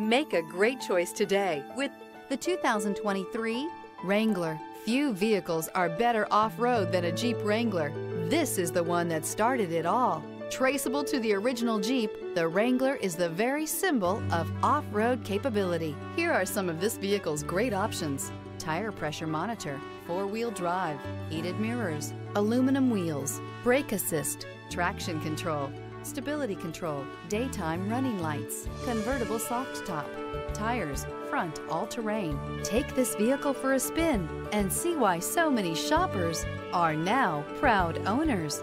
Make a great choice today with the 2023 Wrangler. Few vehicles are better off-road than a Jeep Wrangler. This is the one that started it all. Traceable to the original Jeep, the Wrangler is the very symbol of off-road capability. Here are some of this vehicle's great options. Tire pressure monitor, four-wheel drive, heated mirrors, aluminum wheels, brake assist, traction control, stability control, daytime running lights, convertible soft top, tires, front all-terrain. Take this vehicle for a spin and see why so many shoppers are now proud owners.